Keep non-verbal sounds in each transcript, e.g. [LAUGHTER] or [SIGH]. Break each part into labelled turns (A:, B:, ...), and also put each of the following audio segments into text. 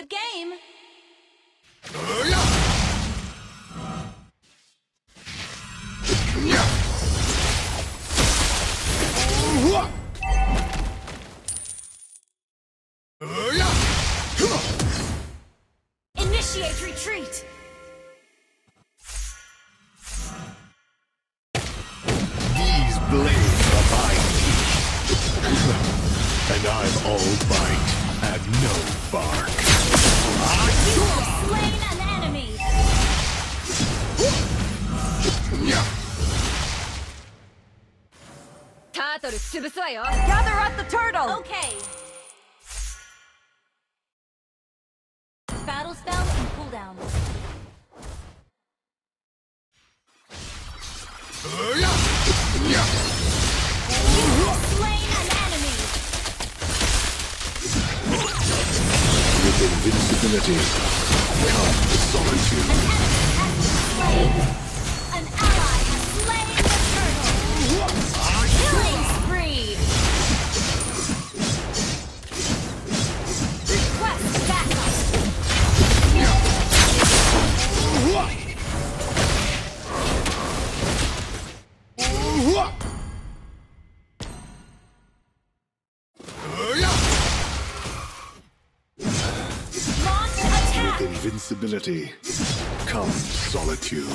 A: Good game! Initiate retreat!
B: These blades are my teeth. [LAUGHS] and I'm all bite and no bark.
A: You have slain an enemy!
C: Gather up the turtle!
A: Okay!
B: Invincibility comes solitude. Invincibility comes solitude.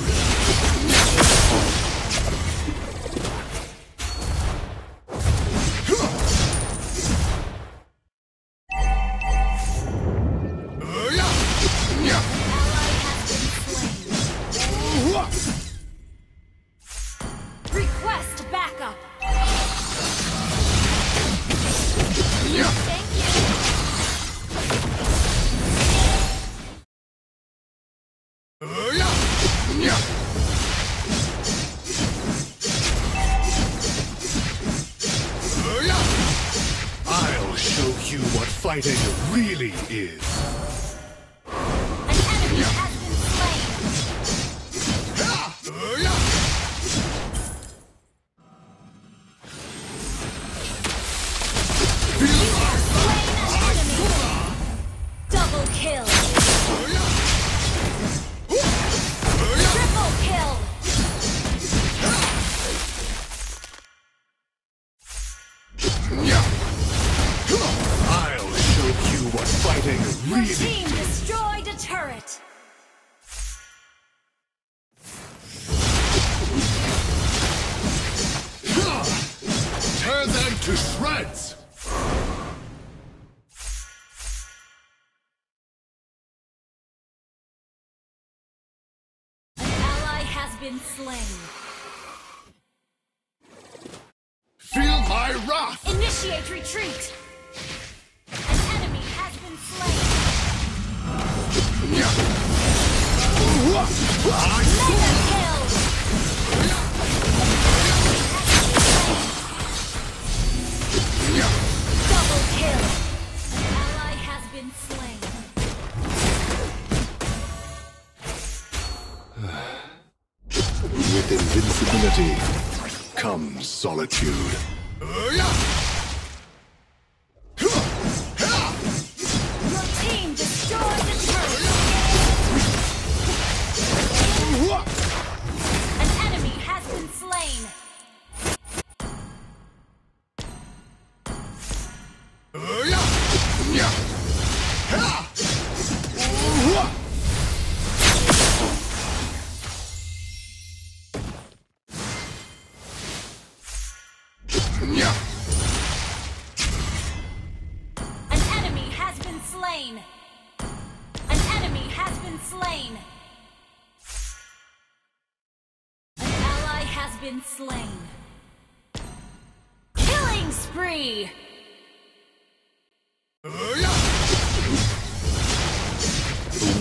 B: Fighting really is.
A: Been slain.
B: Feel my wrath!
A: Initiate retreat! An enemy has been slain. Mega kill! Double kill! An ally has been slain.
B: Invincibility comes solitude.
A: Slain. Killing spree.
B: The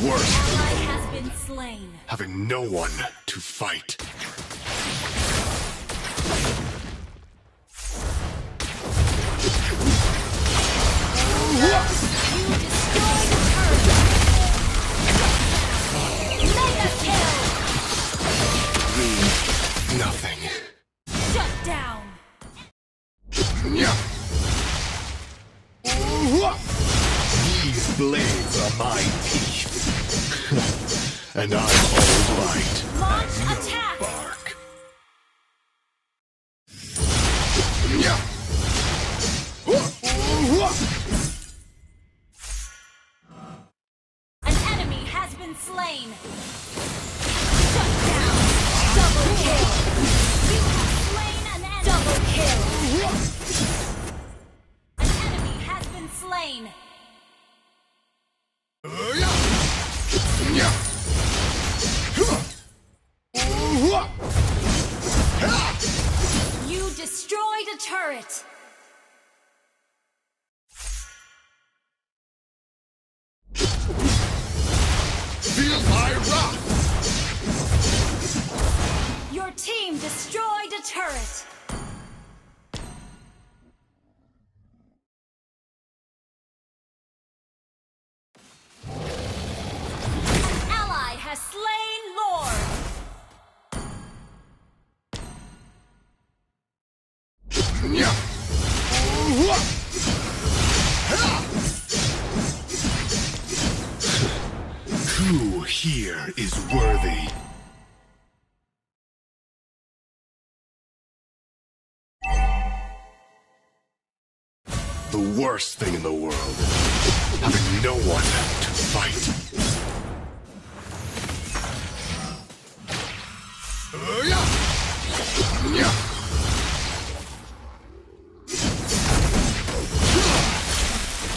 B: worst,
A: Ally has been slain.
B: having no one to fight. And I'm all right.
A: Launch attack. Team destroyed a turret. Ally has slain Lord.
B: Who here is The worst thing in the world. Having no one to fight.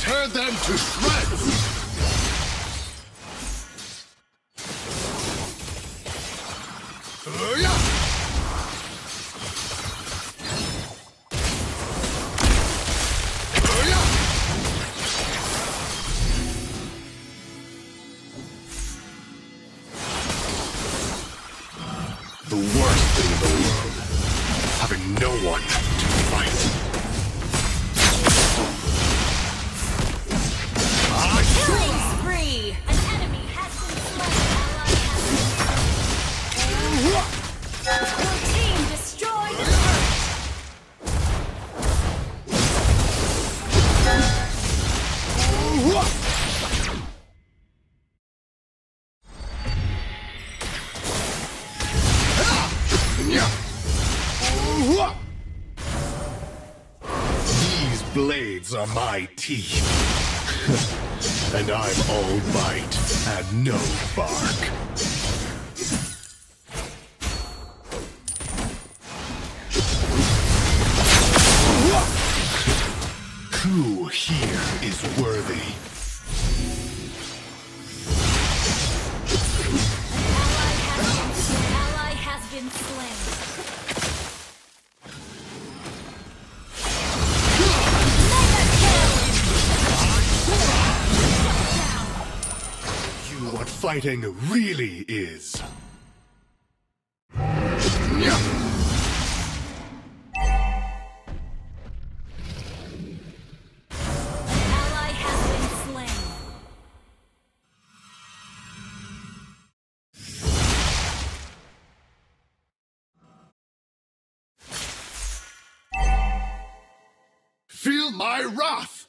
B: Tear them to shreds! The worst thing in the world. Having no one to fight.
A: Killing spree. An enemy has been slain.
B: Blades are my teeth. [LAUGHS] and I'm all bite and no bark. Fighting really is.
A: Ally has been slain.
B: Feel my wrath!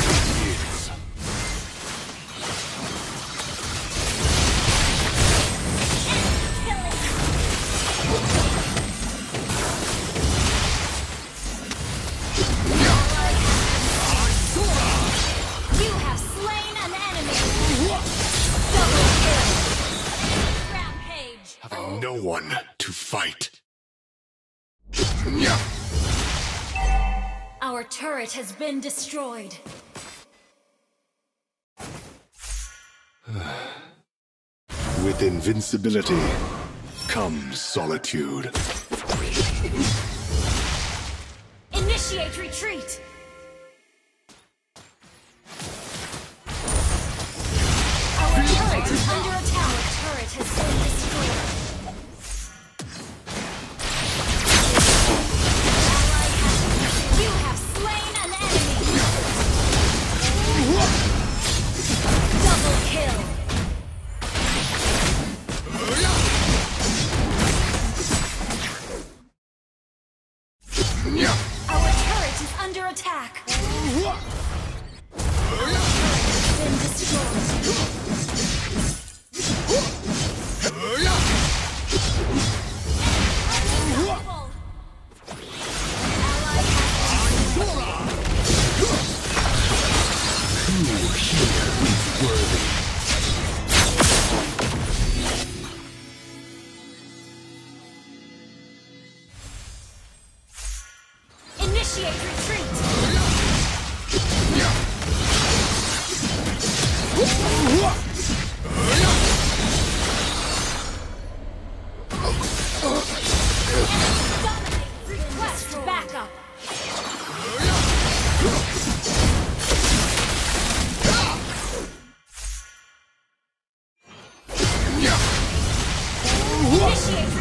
A: turret has been destroyed. [SIGHS]
B: With invincibility comes solitude.
A: Initiate retreat! Initiate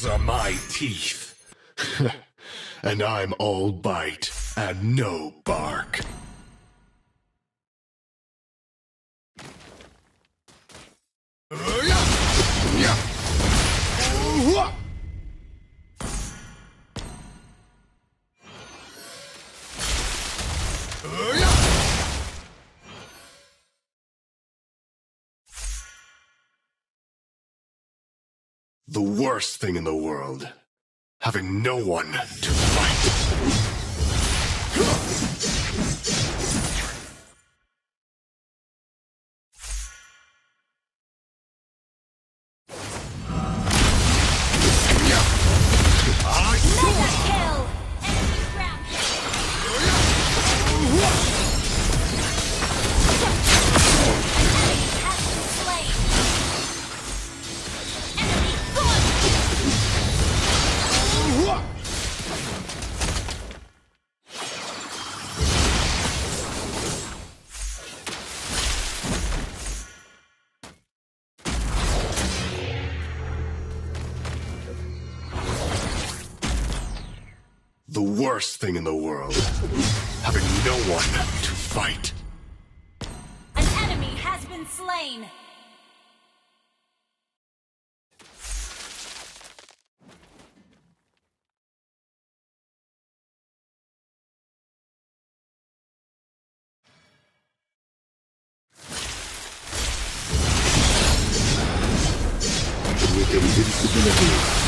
B: blades are my teeth. [LAUGHS] and I'm all bite and no bark. The worst thing in the world. Having no one to fight. Worst thing in the world. Having no one to fight.
A: An enemy has been slain!
B: With invincibility